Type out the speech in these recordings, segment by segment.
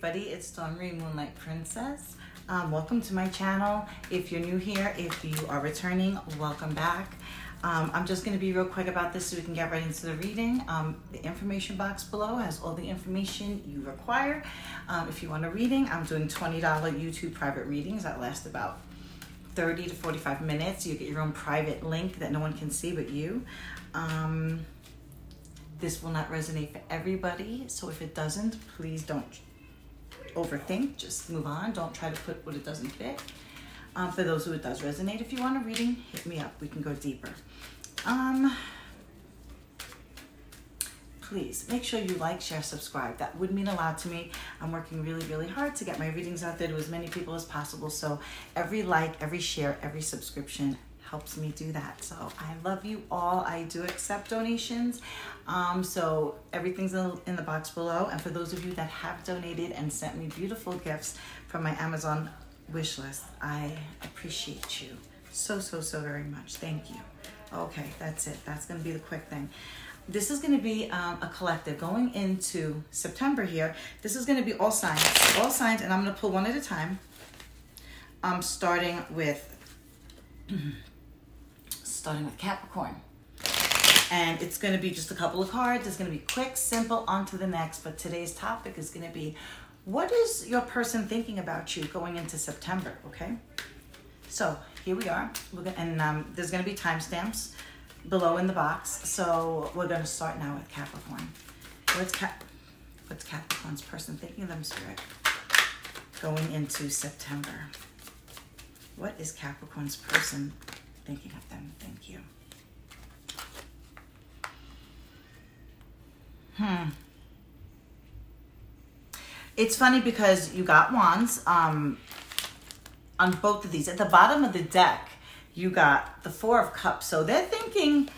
everybody, it's Marie Moonlight Princess. Um, welcome to my channel. If you're new here, if you are returning, welcome back. Um, I'm just going to be real quick about this so we can get right into the reading. Um, the information box below has all the information you require. Um, if you want a reading, I'm doing $20 YouTube private readings that last about 30 to 45 minutes. You get your own private link that no one can see but you. Um, this will not resonate for everybody, so if it doesn't, please don't overthink. Just move on. Don't try to put what it doesn't fit. Um, for those who it does resonate, if you want a reading, hit me up. We can go deeper. Um, please make sure you like, share, subscribe. That would mean a lot to me. I'm working really, really hard to get my readings out there to as many people as possible. So every like, every share, every subscription helps me do that. So I love you all. I do accept donations. Um, so everything's in the box below. And for those of you that have donated and sent me beautiful gifts from my Amazon wish list, I appreciate you so, so, so very much. Thank you. Okay, that's it. That's going to be the quick thing. This is going to be um, a collective going into September here. This is going to be all signs, all signs, and I'm going to pull one at a time. I'm um, starting with starting with Capricorn. And it's going to be just a couple of cards. It's going to be quick, simple, on to the next. But today's topic is going to be what is your person thinking about you going into September, okay? So here we are. Gonna, and um, there's going to be timestamps below in the box. So we're going to start now with Capricorn. What's, Cap what's Capricorn's person thinking of them, Spirit, going into September? What is Capricorn's person thinking of them. Thank you. Hmm. It's funny because you got wands um, on both of these. At the bottom of the deck, you got the Four of Cups. So they're thinking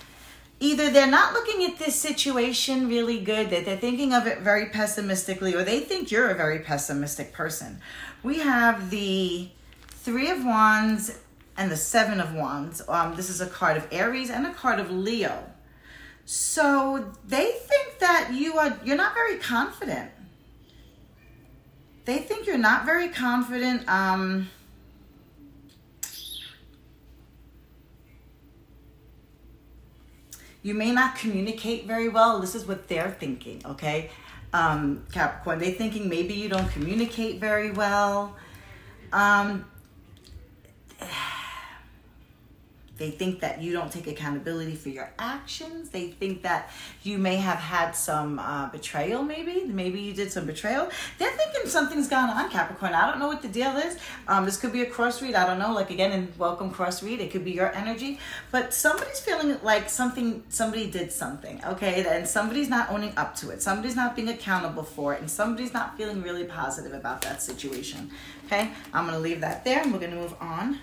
either they're not looking at this situation really good, that they're thinking of it very pessimistically, or they think you're a very pessimistic person. We have the Three of Wands and the Seven of Wands. Um, this is a card of Aries and a card of Leo. So they think that you are you're not very confident. They think you're not very confident. Um, you may not communicate very well. This is what they're thinking, okay? Um, Capricorn, they're thinking maybe you don't communicate very well. Um, they think that you don't take accountability for your actions. They think that you may have had some uh, betrayal, maybe. Maybe you did some betrayal. They're thinking something's gone on, Capricorn. I don't know what the deal is. Um, this could be a cross read. I don't know. Like, again, in welcome cross read, it could be your energy. But somebody's feeling like something, somebody did something, okay? And somebody's not owning up to it. Somebody's not being accountable for it. And somebody's not feeling really positive about that situation, okay? I'm going to leave that there and we're going to move on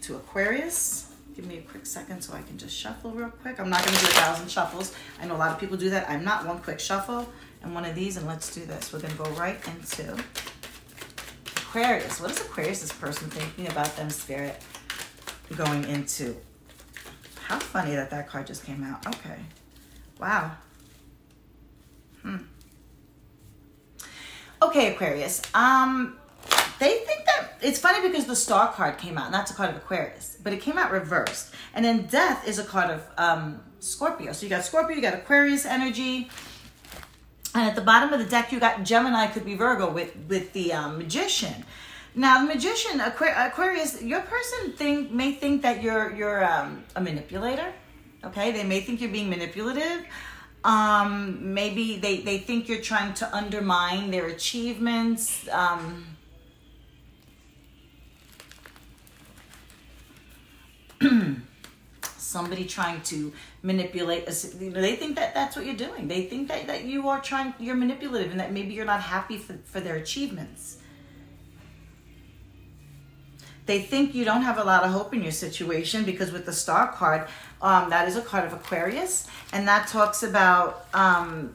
to Aquarius. Give me a quick second so I can just shuffle real quick. I'm not to do a thousand shuffles. I know a lot of people do that. I'm not one quick shuffle and one of these. And let's do this. We're to go right into Aquarius. What is Aquarius' this person thinking about them, Spirit, going into? How funny that that card just came out. Okay. Wow. Hmm. Okay, Aquarius. Um, they think that it's funny because the star card came out, and that's a card of Aquarius, but it came out reversed. And then death is a card of um, Scorpio. So you got Scorpio, you got Aquarius energy. And at the bottom of the deck, you got Gemini, could be Virgo with, with the um, Magician. Now, the Magician, Aquarius, your person think, may think that you're, you're um, a manipulator. Okay, they may think you're being manipulative. Um, maybe they, they think you're trying to undermine their achievements. Um, somebody trying to manipulate you know, they think that that's what you're doing. They think that, that you are trying you're manipulative and that maybe you're not happy for, for their achievements. They think you don't have a lot of hope in your situation because with the star card um, that is a card of aquarius and that talks about um,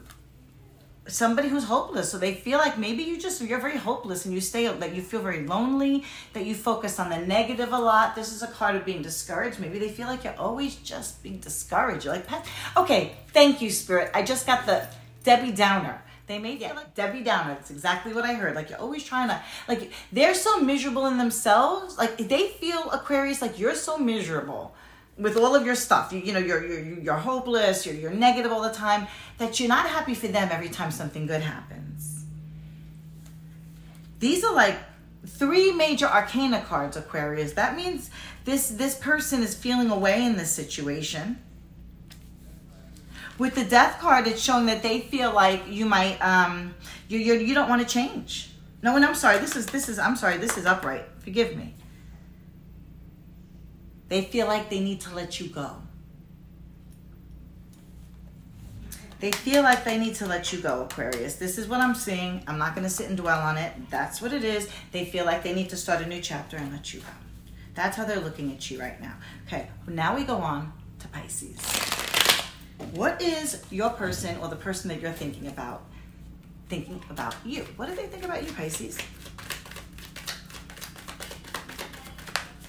somebody who's hopeless. So they feel like maybe you just you're very hopeless and you stay that you feel very lonely that you focus on the negative a lot. This is a card of being discouraged. Maybe they feel like you're always just being discouraged. You're like okay thank you spirit. I just got the debbie downer. They may feel like Debbie Downer. That's exactly what I heard. Like you're always trying to, like they're so miserable in themselves. Like they feel Aquarius like you're so miserable with all of your stuff. You, you know, you're, you're, you're hopeless, you're, you're negative all the time, that you're not happy for them every time something good happens. These are like three major arcana cards, Aquarius. That means this, this person is feeling away in this situation. With the death card, it's showing that they feel like you might, um, you, you, you don't want to change. No, and I'm sorry, this is, this is, I'm sorry, this is upright. Forgive me. They feel like they need to let you go. They feel like they need to let you go, Aquarius. This is what I'm seeing. I'm not going to sit and dwell on it. That's what it is. They feel like they need to start a new chapter and let you go. That's how they're looking at you right now. Okay, now we go on to Pisces. What is your person or the person that you're thinking about thinking about you? What do they think about you, Pisces?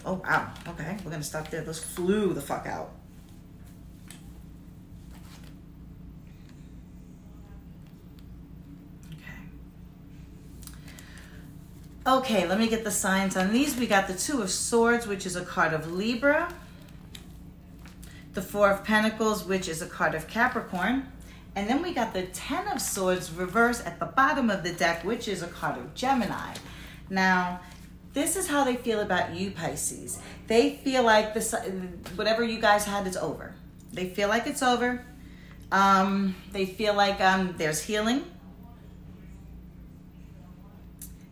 Oh, wow. Okay, we're going to stop there. Those flew the fuck out. Okay, Okay, let me get the signs on these. We got the Two of Swords, which is a card of Libra. The Four of Pentacles, which is a card of Capricorn. And then we got the Ten of Swords reverse at the bottom of the deck, which is a card of Gemini. Now, this is how they feel about you, Pisces. They feel like this, whatever you guys had is over. They feel like it's over. Um, they feel like um, there's healing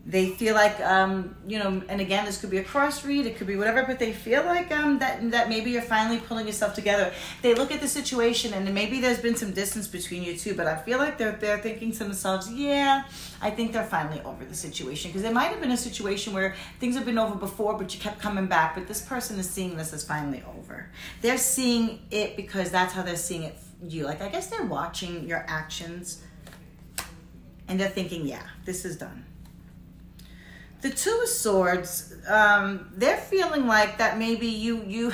they feel like um, you know and again this could be a cross read it could be whatever but they feel like um, that that maybe you're finally pulling yourself together. They look at the situation and maybe there's been some distance between you two but i feel like they're they're thinking to themselves yeah i think they're finally over the situation. Because there might have been a situation where things have been over before but you kept coming back but this person is seeing this as finally over. They're seeing it because that's how they're seeing it you. Like i guess they're watching your actions and they're thinking yeah this is done the two swords um, they're feeling like that maybe you you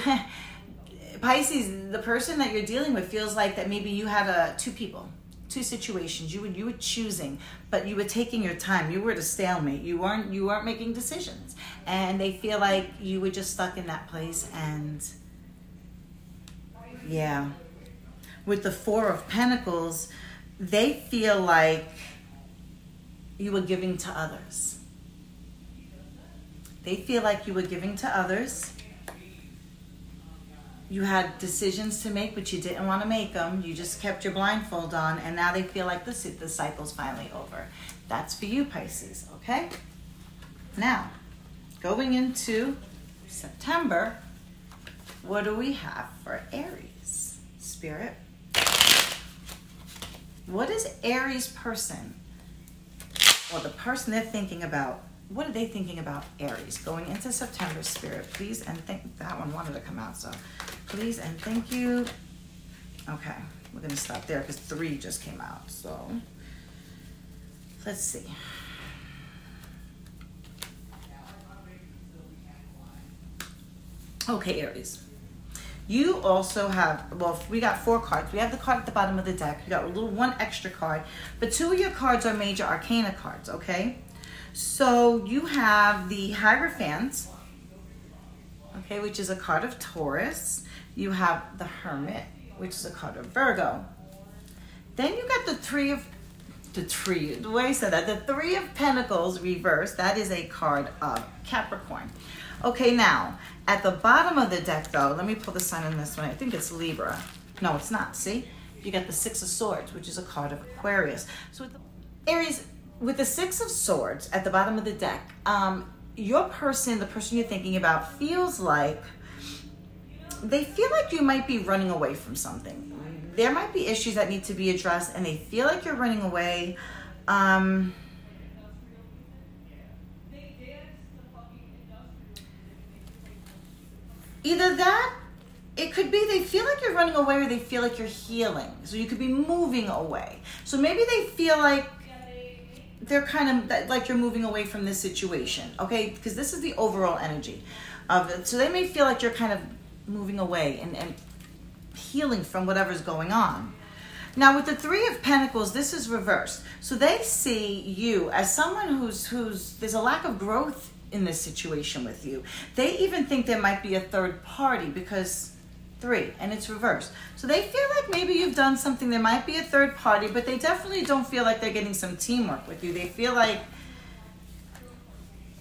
pisces the person that you're dealing with feels like that maybe you had a two people two situations. You were you were choosing but you were taking your time. You were at a stalemate. You weren't you weren't making decisions. And they feel like you were just stuck in that place and yeah. With the four of pentacles they feel like you were giving to others they feel like you were giving to others. You had decisions to make, but you didn't want to make them. You just kept your blindfold on, and now they feel like the, the cycle's finally over. That's for you, Pisces, okay? Now, going into September, what do we have for Aries? Spirit. What is Aries person, or the person they're thinking about, what are they thinking about Aries going into September, Spirit? Please and thank that one wanted to come out, so please and thank you. Okay, we're gonna stop there because three just came out. So let's see. Okay, Aries. You also have, well, we got four cards. We have the card at the bottom of the deck. We got a little one extra card, but two of your cards are major arcana cards, okay? So you have the Hierophant, okay, which is a card of Taurus. You have the Hermit, which is a card of Virgo. Then you got the Three of the Tree. The way I said that, the Three of Pentacles reversed. That is a card of Capricorn. Okay, now at the bottom of the deck, though, let me pull the sign on this one. I think it's Libra. No, it's not. See, you got the Six of Swords, which is a card of Aquarius. So Aries, with the Six of Swords at the bottom of the deck, um, your person, the person you're thinking about, feels like they feel like you might be running away from something. There might be issues that need to be addressed, and they feel like you're running away. Um, either that it could be they feel like you're running away or they feel like you're healing so you could be moving away so maybe they feel like they're kind of like you're moving away from this situation, okay? Because this is the overall energy of it. So they may feel like you're kind of moving away and, and healing from whatever's going on. Now with the Three of Pentacles, this is reversed. So they see you as someone who's who's there's a lack of growth in this situation with you. They even think there might be a third party because three and it's reversed. So they feel like maybe you've done something. There might be a third party, but they definitely don't feel like they're getting some teamwork with you. They feel like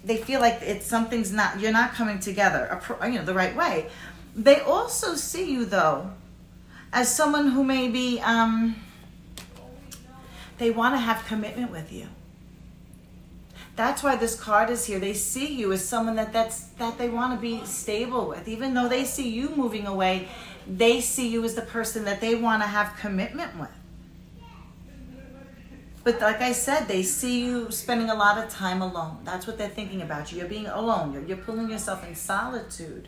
they feel like it's something's not you're not coming together you know the right way they also see you though as someone who maybe um, they want to have commitment with you that's why this card is here they see you as someone that that's that they want to be stable with even though they see you moving away they see you as the person that they want to have commitment with but like I said, they see you spending a lot of time alone. That's what they're thinking about you. You're being alone. You're, you're pulling yourself in solitude.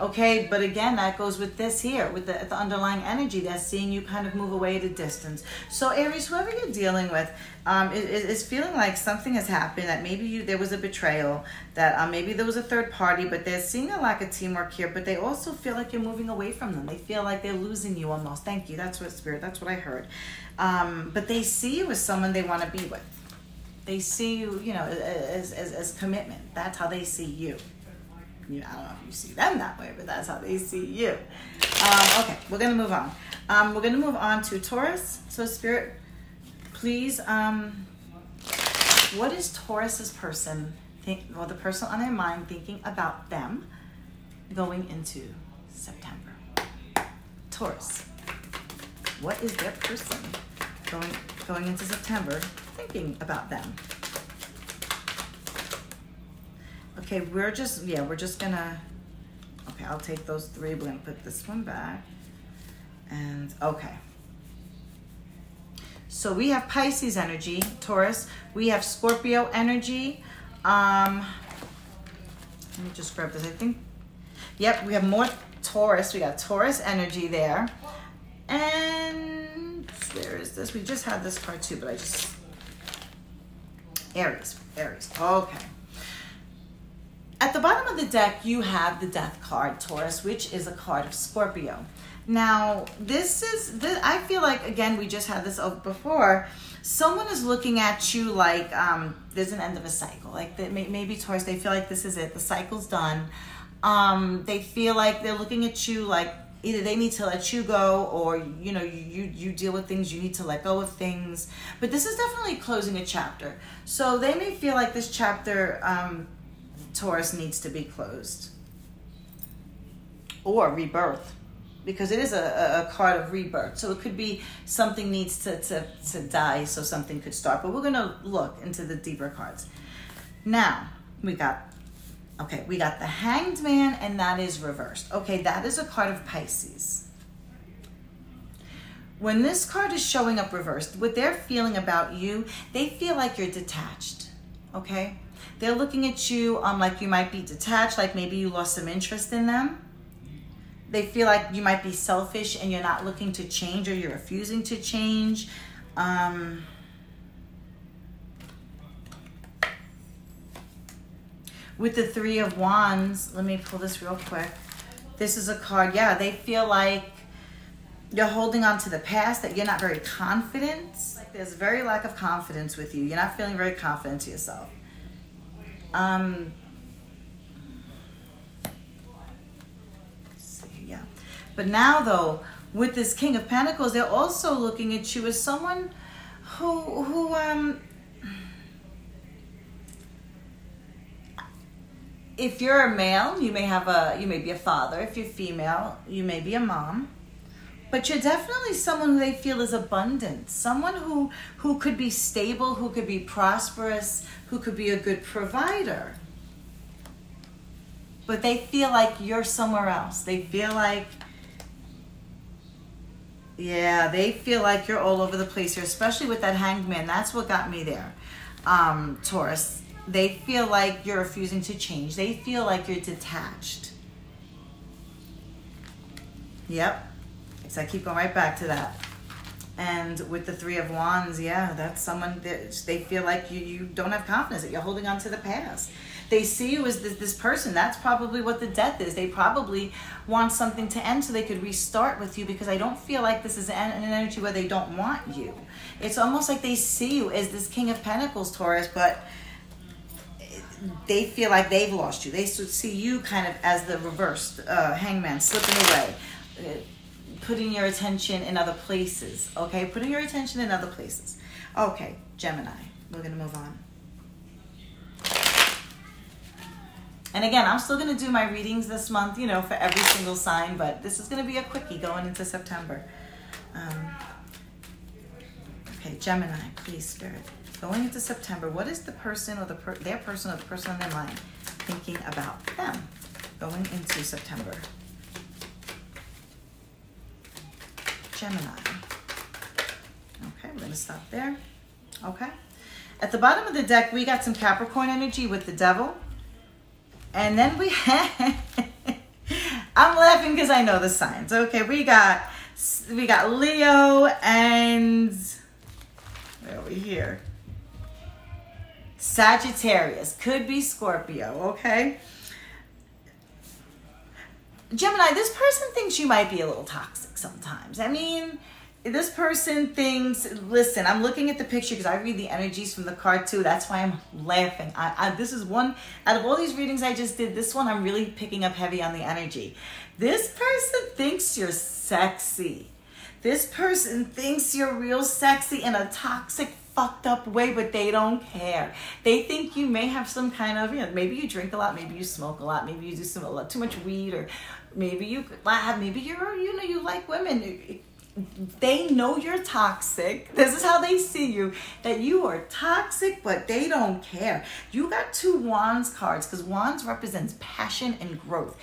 Okay, but again, that goes with this here, with the, the underlying energy that's seeing you kind of move away at a distance. So Aries, whoever you're dealing with, um, is, is feeling like something has happened, that maybe you there was a betrayal, that um, maybe there was a third party, but they're seeing a lack of teamwork here, but they also feel like you're moving away from them. They feel like they're losing you almost. Thank you. That's what spirit, that's what I heard. Um, but they see you as someone they want to be with. They see you, you know, as, as, as commitment. That's how they see you you know, I don't know if you see them that way, but that's how they see you. Um, okay, we're gonna move on. Um, we're gonna move on to Taurus. So Spirit, please, um, what is Taurus's person think, well, the person on their mind thinking about them going into September? Taurus, what is their person going going into September thinking about them? Okay, we're just, yeah, we're just gonna, okay, I'll take those three. We're gonna put this one back. And, okay. So we have Pisces energy, Taurus. We have Scorpio energy. Um, let me just grab this. I think, yep, we have more Taurus. We got Taurus energy there. And where is this? We just had this card too, but I just, Aries, Aries, okay. At the bottom of the deck, you have the Death card, Taurus, which is a card of Scorpio. Now, this is, this, I feel like, again, we just had this before. Someone is looking at you like um, there's an end of a cycle. Like that maybe Taurus, they feel like this is it. The cycle's done. Um, they feel like they're looking at you like either they need to let you go or you know you you deal with things you need to let go of things but this is definitely closing a chapter so they may feel like this chapter um, Taurus needs to be closed. Or rebirth, because it is a, a card of rebirth. So it could be something needs to, to, to die so something could start. But we're going to look into the deeper cards. Now, we got, okay, we got the Hanged Man, and that is reversed. Okay, that is a card of Pisces when this card is showing up reversed, what they're feeling about you, they feel like you're detached, okay? They're looking at you um, like you might be detached, like maybe you lost some interest in them. They feel like you might be selfish and you're not looking to change or you're refusing to change. Um, with the Three of Wands, let me pull this real quick. This is a card, yeah, they feel like you're holding on to the past, that you're not very confident. Like there's very lack of confidence with you. You're not feeling very confident to yourself. Um, see, yeah. But now, though, with this King of Pentacles, they're also looking at you as someone who, who, um, if you're a male, you may have a, you may be a father. If you're female, you may be a mom but you're definitely someone who they feel is abundant someone who who could be stable who could be prosperous who could be a good provider. But they feel like you're somewhere else. They feel like yeah they feel like you're all over the place here especially with that hanged man that's what got me there um taurus. They feel like you're refusing to change. They feel like you're detached. Yep. So I keep going right back to that. And with the Three of Wands, yeah, that's someone that they feel like you, you don't have confidence, that you're holding on to the past. They see you as this, this person. That's probably what the death is. They probably want something to end so they could restart with you because I don't feel like this is an, energy where they don't want you. It's almost like they see you as this King of Pentacles, Taurus, but they feel like they've lost you. They see you kind of as the reversed uh, hangman, slipping away, putting your attention in other places. Okay, putting your attention in other places. Okay, Gemini, we're gonna move on. And again, I'm still gonna do my readings this month, you know, for every single sign, but this is gonna be a quickie going into September. Um, okay, Gemini, please, Spirit going into September, what is the person or the per their person or the person on their mind thinking about them going into September? Gemini. Okay, we're to stop there. Okay. At the bottom of the deck, we got some Capricorn energy with the devil. And then we have, I'm laughing because I know the signs. Okay, we got, we got Leo and, where are we here? Sagittarius, could be Scorpio, okay? Gemini, this person thinks you might be a little toxic sometimes. I mean, this person thinks, listen, I'm looking at the picture because I read the energies from the card too. That's why I'm laughing. I, I, this is one, out of all these readings I just did, this one I'm really picking up heavy on the energy. This person thinks you're sexy. This person thinks you're real sexy in a toxic fucked up way, but they don't care. They think you may have some kind of, you know, maybe you drink a lot, maybe you smoke a lot, maybe you do some a lot, too much weed, or maybe you maybe you're, you know, you like women. They know you're toxic. This is how they see you. That you are toxic, but they don't care. You got two wands cards because wands represents passion and growth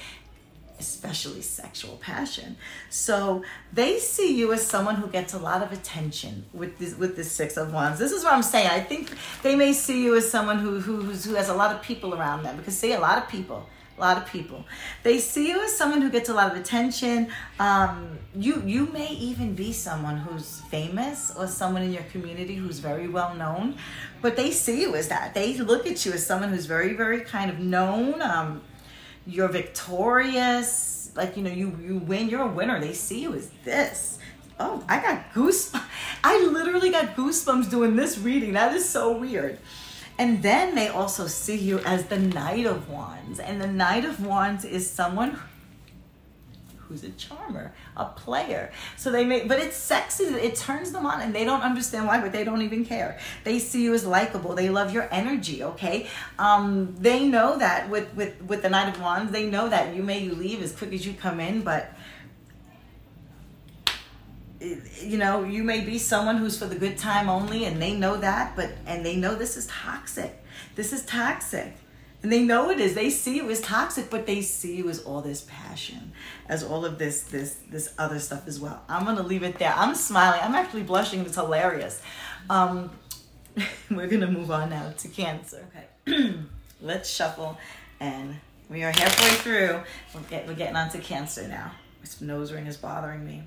especially sexual passion. So they see you as someone who gets a lot of attention with this with this six of wands. This is what I'm saying. I think they may see you as someone who who who has a lot of people around them because see a lot of people. A lot of people. They see you as someone who gets a lot of attention. Um, you you may even be someone who's famous or someone in your community who's very well known, but they see you as that. They look at you as someone who's very very kind of known. Um, you're victorious like you know you you win you're a winner they see you as this oh i got goosebumps i literally got goosebumps doing this reading that is so weird and then they also see you as the knight of wands and the knight of wands is someone who's a charmer, a player. So they make, but it's sexy. It turns them on, and they don't understand why, but they don't even care. They see you as likable. They love your energy. Okay, um, they know that with with with the Knight of Wands, they know that you may you leave as quick as you come in, but you know you may be someone who's for the good time only and they know that but and they know this is toxic this is toxic and they know it is. They see you as toxic, but they see you as all this passion, as all of this this this other stuff as well. I'm gonna leave it there. I'm smiling. I'm actually blushing. It's hilarious. Um, we're gonna move on now to Cancer. Okay, let's shuffle, and we are halfway through. We're, get, we're getting on to Cancer now. This nose ring is bothering me.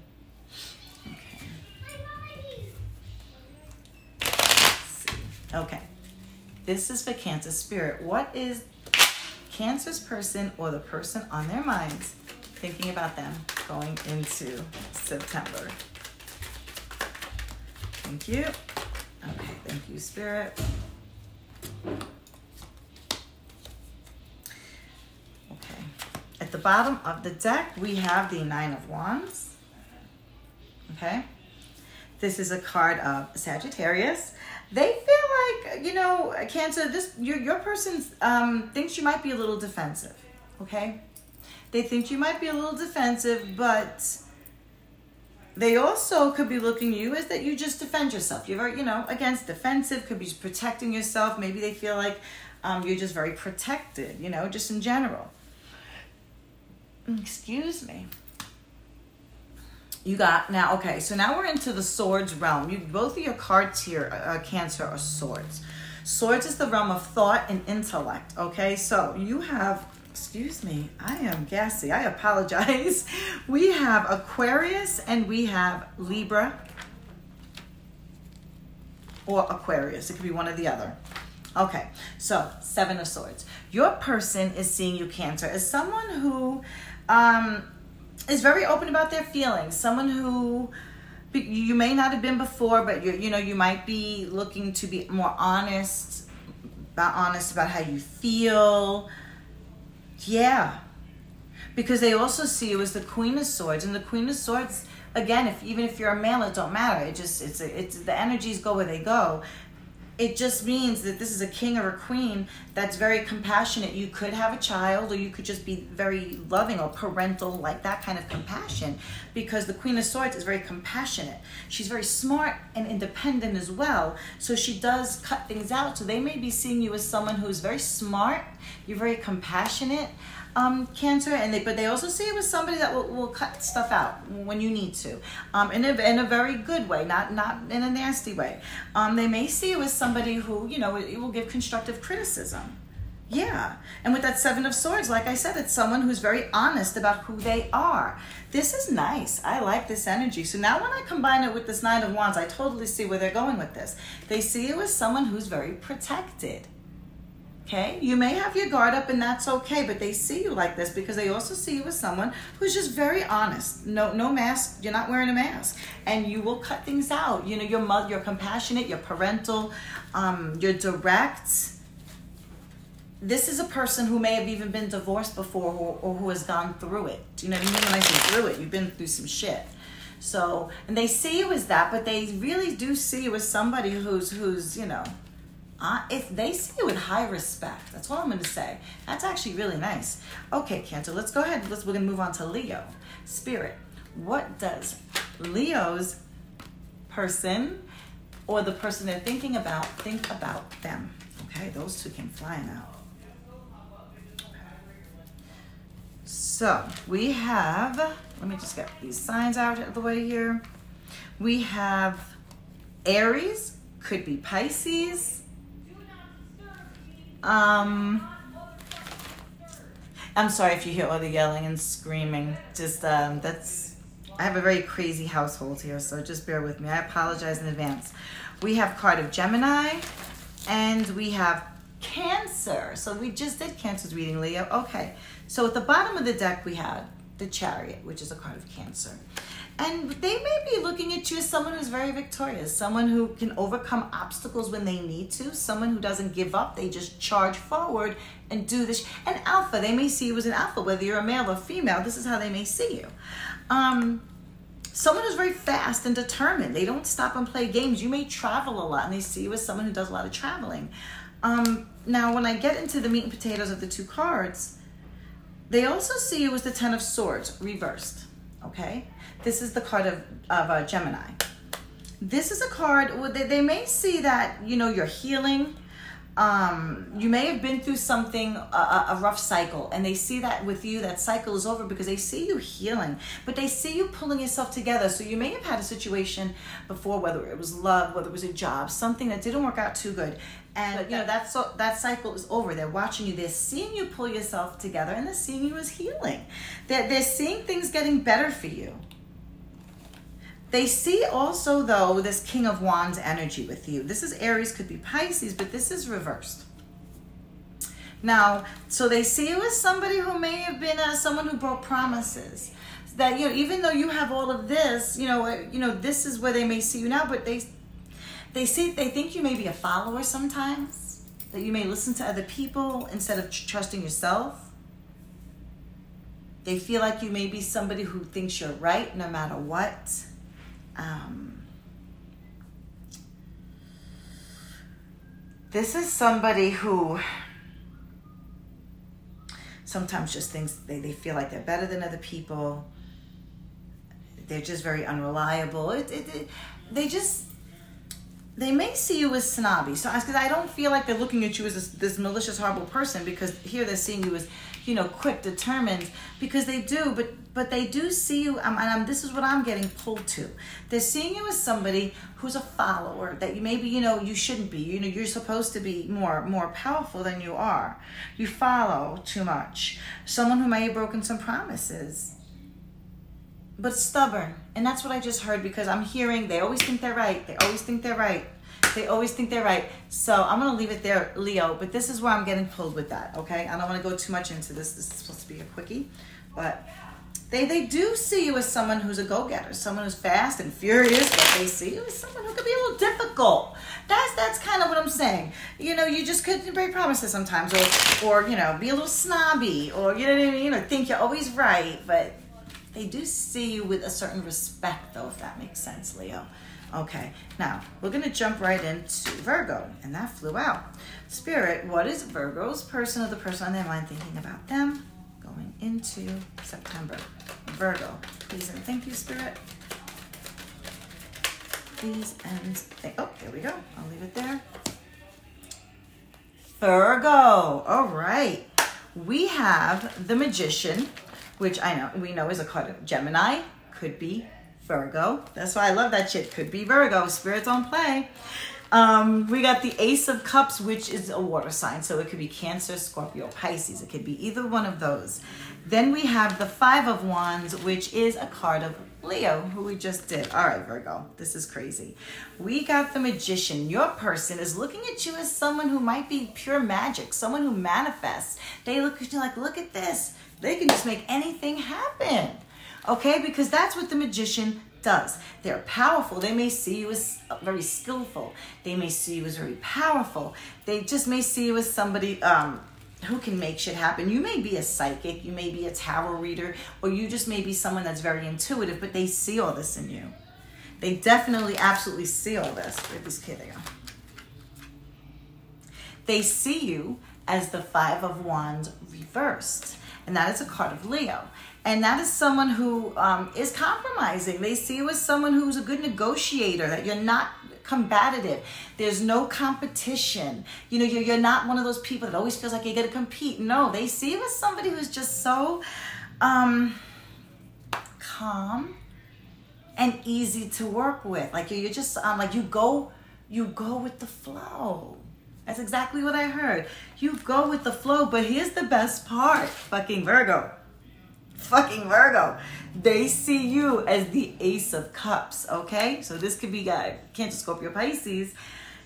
Okay. This is for Cancer Spirit. What is Cancer's person or the person on their minds thinking about them going into September? Thank you. Okay, thank you, Spirit. Okay. At the bottom of the deck, we have the Nine of Wands. Okay. This is a card of Sagittarius. They feel like you know cancer this your, your person um, thinks you might be a little defensive okay? They think you might be a little defensive but they also could be looking at you as that you just defend yourself. You're you know against defensive could be protecting yourself. Maybe they feel like um, you're just very protected you know just in general. Excuse me you got now. Okay, so now we're into the swords realm. You both of your cards here, uh, uh, Cancer, are swords. Swords is the realm of thought and intellect. Okay, so you have. Excuse me, I am gassy. I apologize. We have Aquarius and we have Libra. or Aquarius. It could be one or the other. Okay, so Seven of Swords. Your person is seeing you, Cancer, as someone who um, is very open about their feelings. Someone who you may not have been before, but you you know you might be looking to be more honest, about honest about how you feel. Yeah, because they also see you as the Queen of Swords, and the Queen of Swords again, if even if you're a male, it don't matter. It just it's it's the energies go where they go it just means that this is a king or a queen that's very compassionate. You could have a child, or you could just be very loving or parental, like that kind of compassion, because the Queen of Swords is very compassionate. She's very smart and independent as well. So she does cut things out. So they may be seeing you as someone who's very smart, you're very compassionate, um, cancer, and they but they also see it with somebody that will, will cut stuff out when you need to, um, in a in a very good way, not not in a nasty way. Um, they may see it with somebody who you know it, will give constructive criticism. Yeah. And with that Seven of Swords, like I said, it's someone who's very honest about who they are. This is nice. I like this energy. So now when I combine it with this Nine of Wands, I totally see where they're going with this. They see you as someone who's very protected. Okay, you may have your guard up and that's okay, but they see you like this because they also see you as someone who's just very honest. No, no mask. You're not wearing a mask, and you will cut things out. You know, your mother, you're compassionate, you're parental, um, you're direct. This is a person who may have even been divorced before, or, or who has gone through it. You know mean? When I say through it, you've been through some shit. So, and they see you as that, but they really do see you as somebody who's who's you know uh, if they see you with high respect, that's all I'm going to say. That's actually really nice. Okay, Cancer, let's go ahead. Let's we're going to move on to Leo. Spirit. What does Leo's person or the person they're thinking about think about them? Okay, those two came flying out. So we have, let me just get these signs out of the way here. We have Aries, could be Pisces, um, I'm sorry if you hear all the yelling and screaming. Just um, that's I have a very crazy household here, so just bear with me. I apologize in advance. We have card of Gemini, and we have Cancer. So we just did Cancer's reading, Leo. Okay. So at the bottom of the deck, we had the Chariot, which is a card of Cancer. And they may be looking at you as someone who's very victorious, someone who can overcome obstacles when they need to, someone who doesn't give up. They just charge forward and do this. And alpha, they may see you as an alpha, whether you're a male or female. This is how they may see you. Um, someone who's very fast and determined. They don't stop and play games. You may travel a lot, and they see you as someone who does a lot of traveling. Um, now, when I get into the meat and potatoes of the two cards, they also see you as the Ten of Swords reversed. Okay? This is the card of, of uh, Gemini. This is a card, well, they, they may see that, you know, you're healing. Um, you may have been through something, a, a, rough cycle, and they see that with you, that cycle is over because they see you healing, but they see you pulling yourself together. So you may have had a situation before, whether it was love, whether it was a job, something that didn't work out too good. And you know that so that cycle is over. They're watching you. They're seeing you pull yourself together, and they're seeing you as healing. They're, they're seeing things getting better for you. They see also, though, this King of Wands energy with you. This is Aries, could be Pisces, but this is reversed. Now, so they see you as somebody who may have been uh, someone who broke promises. That you know, even though you have all of this, you know, uh, you know, this is where they may see you now. But they, they see, they think you may be a follower sometimes. That you may listen to other people instead of trusting yourself. They feel like you may be somebody who thinks you're right no matter what um, this is somebody who sometimes just thinks they, they feel like they're better than other people. They're just very unreliable. It, it, it, they just, they may see you as snobby. So, because I don't feel like they're looking at you as this, this malicious, horrible person because here they're seeing you as you know, quick, determined, because they do, but but they do see you, um, and um, this is what I'm getting pulled to. They're seeing you as somebody who's a follower that you maybe you know you shouldn't be. You know, you're supposed to be more more powerful than you are. You follow too much. Someone who may have broken some promises but stubborn. And that's what I just heard because I'm hearing they always think they're right. They always think they're right. They always think they're right. So I'm gonna leave it there, Leo. But this is where I'm getting pulled with that. Okay, I don't want to go too much into this. This is supposed to be a quickie, but they they do see you as someone who's a go-getter, someone who's fast and furious, but they see you as someone who could be a little difficult. That's that's kind of what I'm saying. You know, you just couldn't break promises sometimes, or or you know, be a little snobby, or you know what I mean, or think you're always right, but they do see you with a certain respect, though, if that makes sense, Leo. Okay, now we're gonna jump right into Virgo, and that flew out. Spirit, what is Virgo's person or the person on their mind thinking about them going into September? Virgo, please and thank you, Spirit. Please and thank. Oh, there we go. I'll leave it there. Virgo. All right. We have the Magician, which I know we know is a card of Gemini. Could be Virgo. That's why I love that shit. Could be Virgo. Spirits on play. Um, we got the Ace of Cups, which is a water sign. So it could be Cancer, Scorpio, Pisces. It could be either one of those. Then we have the Five of Wands, which is a card of Leo, who we just did. All right, Virgo, this is crazy. We got the Magician. Your person is looking at you as someone who might be pure magic, someone who manifests. They look at you like, look at this. They can just make anything happen okay? Because that's what the magician does. They're powerful. They may see you as very skillful. They may see you as very powerful. They just may see you as somebody um, who can make shit happen. You may be a psychic, you may be a tarot reader, or you just may be someone that's very intuitive, but they see all this in you. They definitely, absolutely see all this. Where this kid, They see you as the Five of Wands reversed, and that is a card of Leo. And that is someone who um, is compromising. They see you as someone who's a good negotiator, that you're not combative. There's no competition. You know, you're, you're not one of those people that always feels like you got to compete. No, they see you as somebody who's just so um, calm and easy to work with. Like you're just um, like you go, you go with the flow. That's exactly what I heard. You go with the flow, but here's the best part, fucking Virgo fucking Virgo. They see you as the Ace of Cups, okay? So this could be God, Cancer, Scorpio, Pisces.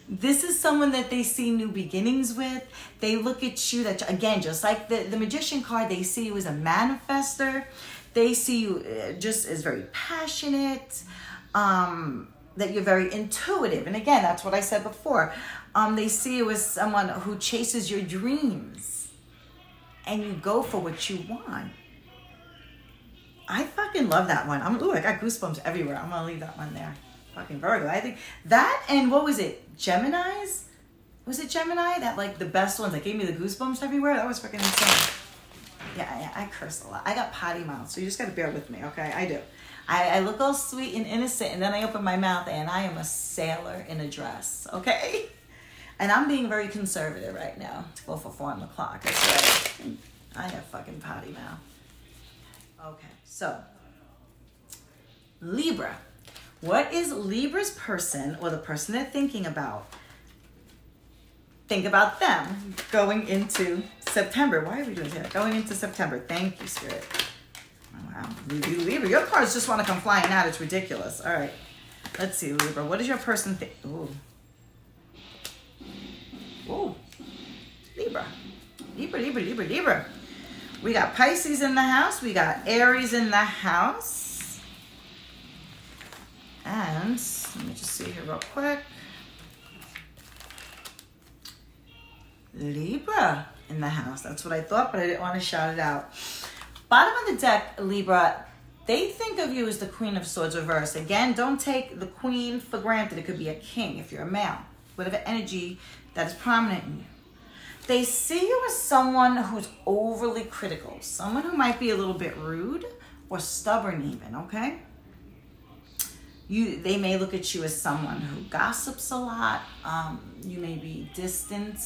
This is someone that they see new beginnings with. They look at you that, again, just like the, the Magician card, they see you as a manifester. They see you uh, just as very passionate, um, that you're very intuitive. And again, that's what I said before. Um, they see you as someone who chases your dreams and you go for what you want I fucking love that one. I'm ooh, I got goosebumps everywhere. I'm gonna leave that one there. Fucking Virgo. I think that and what was it? Gemini's? Was it Gemini? That like the best ones that gave me the goosebumps everywhere? That was fucking insane. Yeah, I, I curse a lot. I got potty mouth, so you just gotta bear with me, okay? I do. I, I look all sweet and innocent, and then I open my mouth, and I am a sailor in a dress, okay? And I'm being very conservative right now to go for four on the clock. Right. I have fucking potty mouth. Okay, so Libra. What is Libra's person or the person they're thinking about? Think about them going into September. Why are we doing that? Going into September. Thank you, Spirit. Wow. Libra, your cards just want to come flying out. It's ridiculous. All right. Let's see, Libra. What does your person think? Ooh. Libra. Libra, Libra, Libra, Libra. We got Pisces in the house. We got Aries in the house. And let me just see here real quick. Libra in the house. That's what I thought, but I didn't want to shout it out. Bottom of the deck, Libra, they think of you as the Queen of Swords reverse. Again, don't take the Queen for granted. It could be a king if you're a male. Whatever energy that is prominent in you they see you as someone who's overly critical, someone who might be a little bit rude or stubborn even, okay? You, they may look at you as someone who gossips a lot. Um, you may be distant.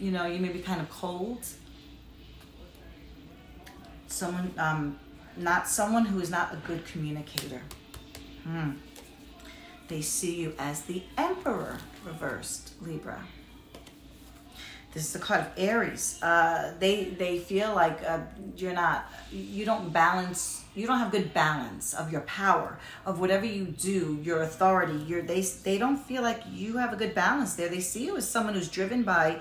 You know, you may be kind of cold. Someone, um, not someone who is not a good communicator. Hmm. They see you as the emperor reversed, Libra. This is the card of Aries. Uh, they they feel like uh, you're not, you don't balance, you don't have good balance of your power of whatever you do, your authority. You're they they don't feel like you have a good balance there. They see you as someone who's driven by,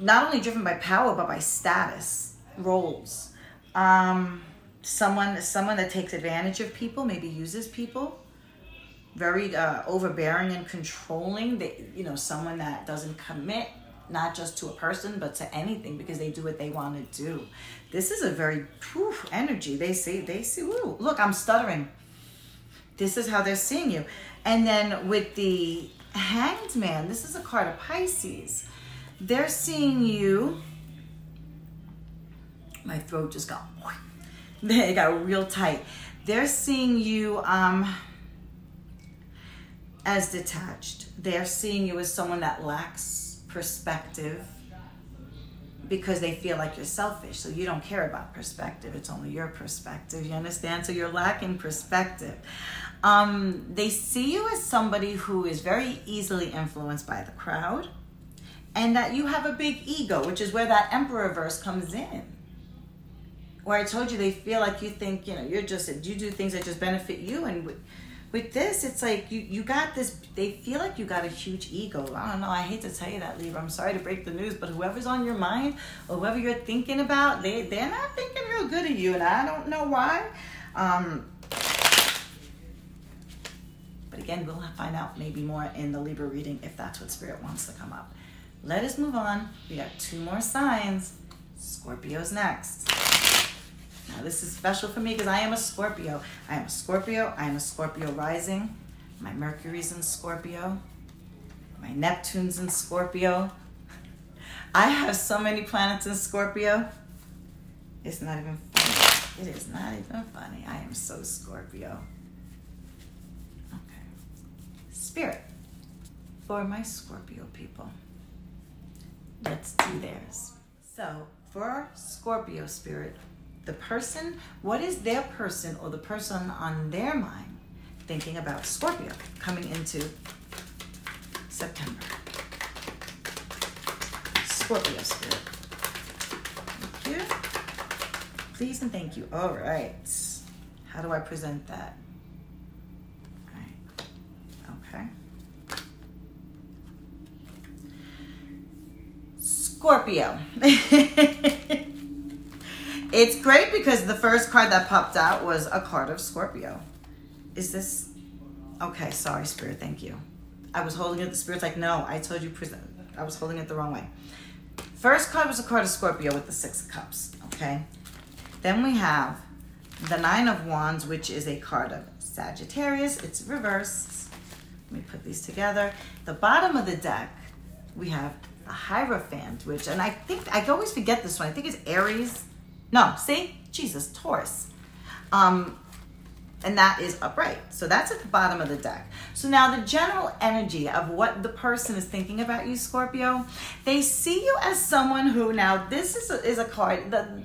not only driven by power but by status roles. Um, someone someone that takes advantage of people, maybe uses people very uh, overbearing and controlling. They, you know, someone that doesn't commit not just to a person but to anything because they do what they want to do. This is a very energy. They see, they see. Woo, look, I'm stuttering. This is how they're seeing you. And then with the Hanged Man, this is a card of Pisces. They're seeing you. My throat just got. They got real tight. They're seeing you. Um, as detached. They're seeing you as someone that lacks perspective because they feel like you're selfish. So you don't care about perspective. It's only your perspective. You understand? So you're lacking perspective. Um, they see you as somebody who is very easily influenced by the crowd and that you have a big ego, which is where that emperor verse comes in. Where I told you they feel like you think, you know, you're just, you do things that just benefit you and with this, it's like you you got this. They feel like you got a huge ego. I don't know. I hate to tell you that, Libra. I'm sorry to break the news, but whoever's on your mind or whoever you're thinking about, they they're not thinking real good of you, and I don't know why. Um, but again, we'll find out maybe more in the Libra reading if that's what Spirit wants to come up. Let us move on. We got two more signs. Scorpio's next. Now, this is special for me because I am a Scorpio. I am a Scorpio. I am a Scorpio rising. My Mercury's in Scorpio. My Neptune's in Scorpio. I have so many planets in Scorpio. It's not even funny. It is not even funny. I am so Scorpio. Okay. Spirit for my Scorpio people. Let's do theirs. So, for Scorpio spirit, the person, what is their person or the person on their mind thinking about Scorpio coming into September? Scorpio spirit. Thank you. Please and thank you. All right. How do I present that? Okay. Scorpio. It's great because the first card that popped out was a card of Scorpio. Is this okay? Sorry, Spirit. Thank you. I was holding it. The Spirit's like, no, I told you. I was holding it the wrong way. First card was a card of Scorpio with the Six of Cups. Okay. Then we have the Nine of Wands, which is a card of Sagittarius. It's reversed. Let me put these together. The bottom of the deck, we have a Hierophant, which, and I think, I always forget this one. I think it's Aries no, see? Jesus, Taurus. Um, and that is upright. So that's at the bottom of the deck. So now the general energy of what the person is thinking about you, Scorpio, they see you as someone who, now this is a, is a card, the,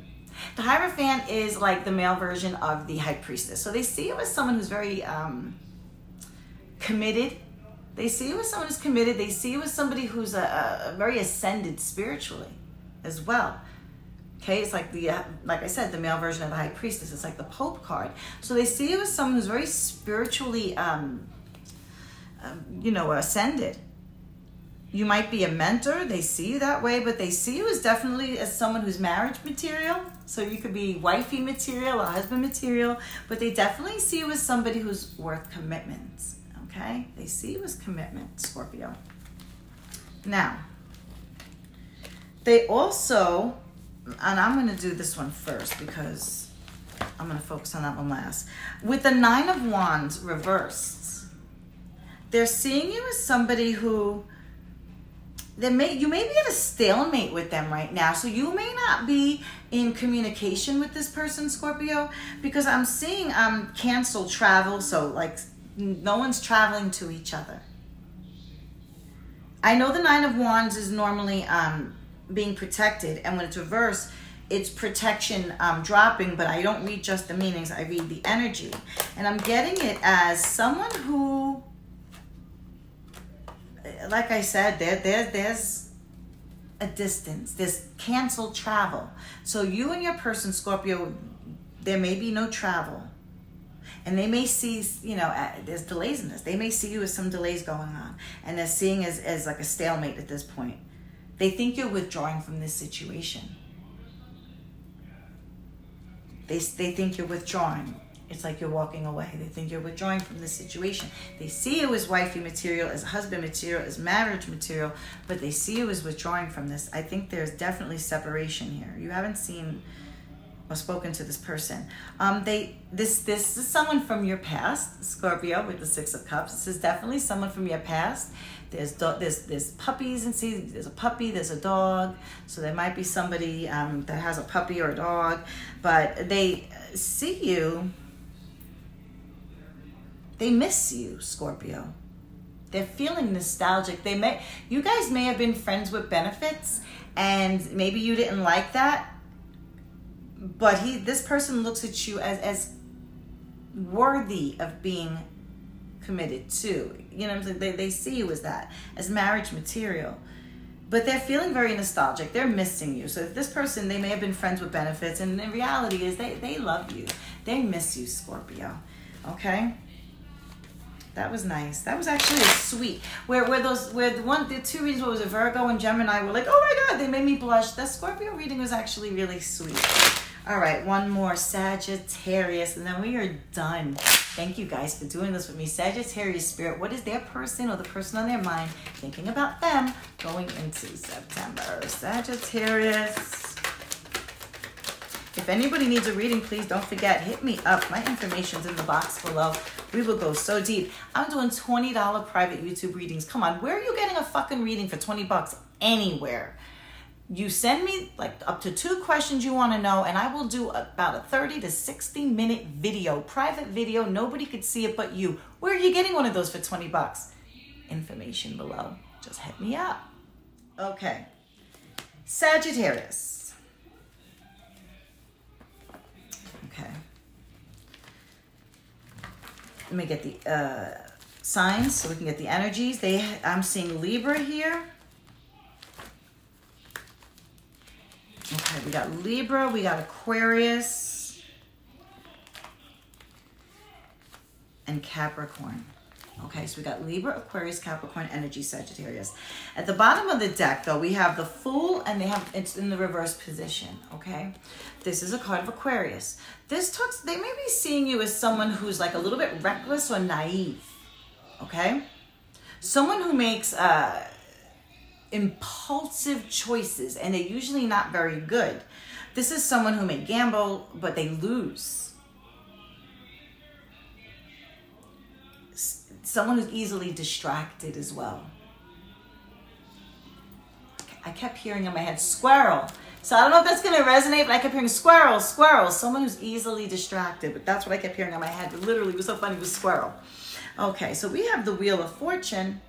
the Hierophant is like the male version of the High Priestess. So they see you as someone who's very um, committed. They see you as someone who's committed. They see you as somebody who's a, a very ascended spiritually as well. Okay, it's like the, uh, like I said, the male version of the high priestess. It's like the Pope card. So they see you as someone who's very spiritually, um, um, you know, ascended. You might be a mentor. They see you that way, but they see you as definitely as someone who's marriage material. So you could be wifey material or husband material, but they definitely see you as somebody who's worth commitments. Okay, they see you as commitment, Scorpio. Now, they also and I'm going to do this one first because I'm going to focus on that one last. With the Nine of Wands reversed, they're seeing you as somebody who they may you may be at a stalemate with them right now. So you may not be in communication with this person, Scorpio, because I'm seeing um cancel travel. So like no one's traveling to each other. I know the Nine of Wands is normally um being protected, and when it's reversed, it's protection um, dropping, but I don't read just the meanings, I read the energy. And I'm getting it as someone who, like I said, there, there, there's a distance. There's canceled travel. So you and your person, Scorpio, there may be no travel. And they may see, you know, uh, there's delays in this. They may see you as some delays going on. And they're seeing as, as like a stalemate at this point. They think you're withdrawing from this situation. They, they think you're withdrawing. It's like you're walking away. They think you're withdrawing from this situation. They see you as wifey material, as husband material, as marriage material, but they see you as withdrawing from this. I think there's definitely separation here. You haven't seen or spoken to this person. Um, they this this is someone from your past, Scorpio with the Six of Cups. This is definitely someone from your past. There's there's there's puppies and see there's a puppy, there's a dog. So there might be somebody um, that has a puppy or a dog, but they see you they miss you, Scorpio. They're feeling nostalgic. They may you guys may have been friends with benefits and maybe you didn't like that. But he this person looks at you as as worthy of being committed to. You know what I'm saying? They, they see you as that, as marriage material. But they're feeling very nostalgic. They're missing you. So this person, they may have been friends with benefits, and the reality is they, they love you. They miss you, Scorpio. Okay? That was nice. That was actually sweet. Where where those where the one the two readings what was it Virgo and Gemini were like, oh my god, they made me blush. That Scorpio reading was actually really sweet. All right, one more Sagittarius, and then we are done. Thank you guys for doing this with me. Sagittarius spirit, what is their person or the person on their mind thinking about them going into September? Sagittarius. If anybody needs a reading, please don't forget, hit me up. My information's in the box below. We will go so deep. I'm doing $20 private YouTube readings. Come on, where are you getting a fucking reading for 20 bucks anywhere? You send me like up to two questions you want to know, and I will do about a 30 to 60 minute video, private video. Nobody could see it but you. Where are you getting one of those for 20 bucks? Information below. Just hit me up. Okay. Sagittarius. Okay. Let me get the uh, signs so we can get the energies. They, I'm seeing Libra here. Okay, we got Libra, we got Aquarius, and Capricorn. Okay, so we got Libra, Aquarius, Capricorn, Energy, Sagittarius. At the bottom of the deck, though, we have the Fool, and they have it's in the reverse position. Okay, this is a card of Aquarius. This talks. They may be seeing you as someone who's like a little bit reckless or naive. Okay, someone who makes uh, impulsive choices, and they're usually not very good. This is someone who may gamble, but they lose someone who's easily distracted as well. I kept hearing in my head, squirrel. So I don't know if that's going to resonate, but I kept hearing squirrel, squirrel, someone who's easily distracted. But that's what I kept hearing in my head. It literally was so funny, it was squirrel. Okay, so we have the Wheel of Fortune,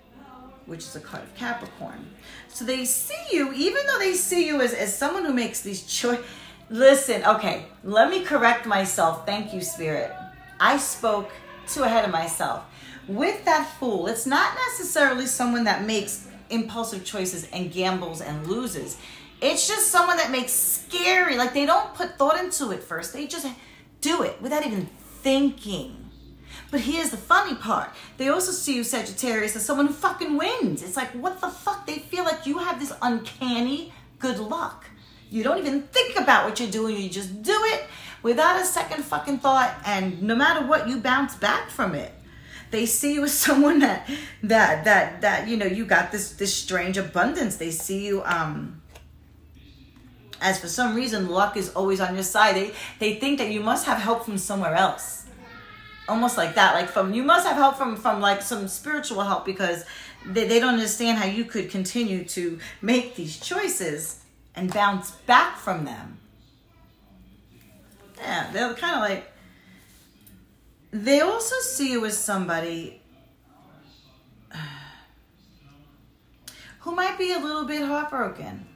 which is a card of Capricorn. So they see you, even though they see you as, as someone who makes these choices. Listen, okay, let me correct myself. Thank you, Spirit. I spoke too ahead of myself with that fool, it's not necessarily someone that makes impulsive choices and gambles and loses. It's just someone that makes scary, like they don't put thought into it first. They just do it without even thinking. But here's the funny part. They also see you, Sagittarius, as someone who fucking wins. It's like, what the fuck? They feel like you have this uncanny good luck. You don't even think about what you're doing. You just do it without a second fucking thought. And no matter what, you bounce back from it. They see you as someone that that that that you know you got this this strange abundance. They see you um as for some reason luck is always on your side. They they think that you must have help from somewhere else. Almost like that, like from you must have help from from like some spiritual help because they, they don't understand how you could continue to make these choices and bounce back from them. Yeah, they're kind of like they also see you as somebody who might be a little bit heartbroken.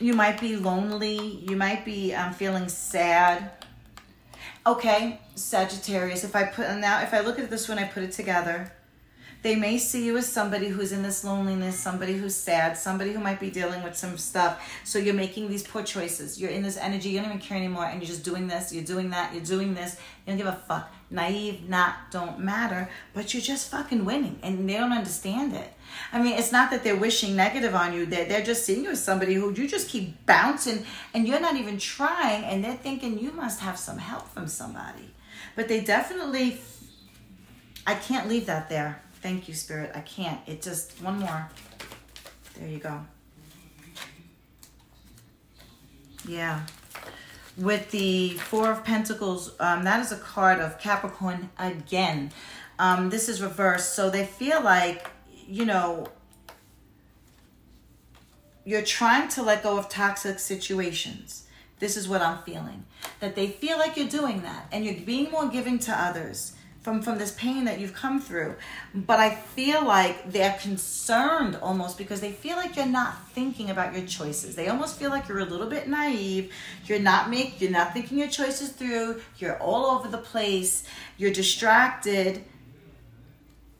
You might be lonely. You might be um, feeling sad. Okay, Sagittarius, if I put now, if I look at this when I put it together, They may see you as somebody who's in this loneliness, somebody who's sad, somebody who might be dealing with some stuff. So you're making these poor choices. You're in this energy, you don't even care anymore, and you're just doing this, you're doing that, you're doing this. You don't give a fuck. Naive, not, don't matter, but you're just fucking winning, and they don't understand it. I mean, it's not that they're wishing negative on you. They're, they're just seeing you as somebody who you just keep bouncing and you're not even trying, and they're thinking you must have some help from somebody. But they definitely, I can't leave that there. Thank you, Spirit. I can't. It just, one more. There you go. Yeah. With the Four of Pentacles, um, that is a card of Capricorn again. Um, this is reversed. So they feel like, you know, you're trying to let go of toxic situations. This is what I'm feeling. That they feel like you're doing that and you're being more giving to others from from this pain that you've come through. But i feel like they're concerned almost because they feel like you're not thinking about your choices. They almost feel like you're a little bit naive. You're not make you're not thinking your choices through. You're all over the place. You're distracted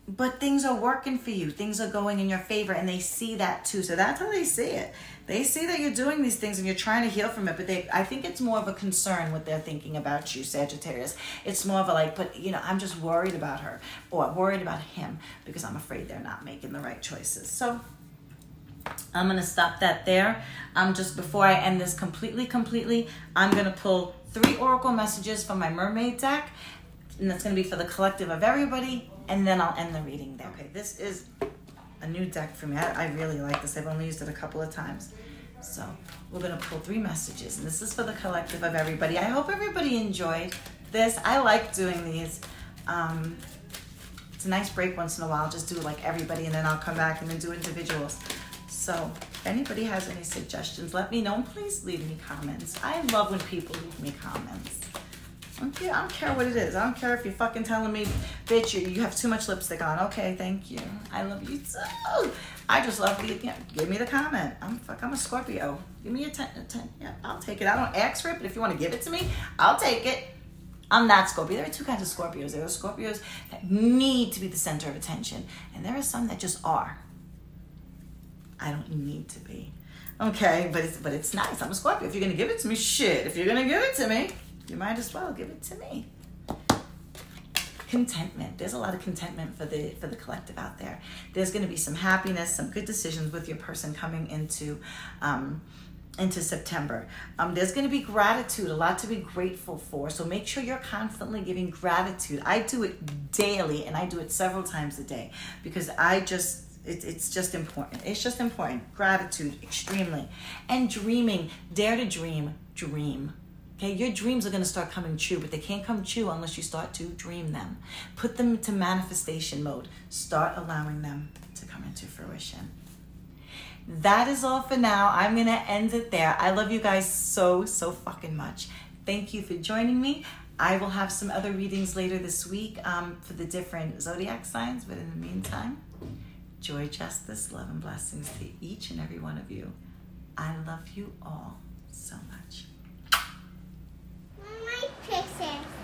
but things are working for you. Things are going in your favor and they see that too. So that's how they see it. They see that you're doing these things and you're trying to heal from it but they i think it's more of a concern what they're thinking about you sagittarius. It's more of a like but you know i'm just worried about her or worried about him because i'm afraid they're not making the right choices. So i'm going to stop that there. Um just before i end this completely completely i'm going to pull three oracle messages from my mermaid deck and that's going to be for the collective of everybody and then i'll end the reading there okay this is a new deck for me. I, I really like this. I've only used it a couple of times. So we're going to pull three messages, and this is for the collective of everybody. I hope everybody enjoyed this. I like doing these. Um, it's a nice break once in a while. Just do like everybody, and then I'll come back and then do individuals. So if anybody has any suggestions, let me know. And please leave me comments. I love when people leave me comments. Care, I don't care what it is. I don't care if you're fucking telling me, bitch, you, you have too much lipstick on. Okay, thank you. I love you too. I just love the, you know, give me the comment. I'm fuck, I'm a Scorpio. Give me a 10, a 10. Yeah, I'll take it. I don't ask for it, but if you want to give it to me, I'll take it. I'm not Scorpio. There are two kinds of Scorpios. There are Scorpios that need to be the center of attention, and there are some that just are. I don't need to be. Okay, but it's but it's nice. I'm a Scorpio. If you're gonna give it to me, shit. If you're gonna give it to me, you might as well give it to me. Contentment. There's a lot of contentment for the for the collective out there. There's going to be some happiness, some good decisions with your person coming into um, into September. Um, there's going to be gratitude, a lot to be grateful for. So make sure you're constantly giving gratitude. I do it daily, and I do it several times a day because I just it, it's just important. It's just important. Gratitude, extremely. And dreaming. Dare to dream. Dream. Okay, your dreams are going to start coming true, but they can't come true unless you start to dream them. Put them into manifestation mode. Start allowing them to come into fruition. That is all for now. I'm going to end it there. I love you guys so, so fucking much. Thank you for joining me. I will have some other readings later this week um, for the different zodiac signs, but in the meantime, joy, justice, love, and blessings to each and every one of you. I love you all so much. Christmas.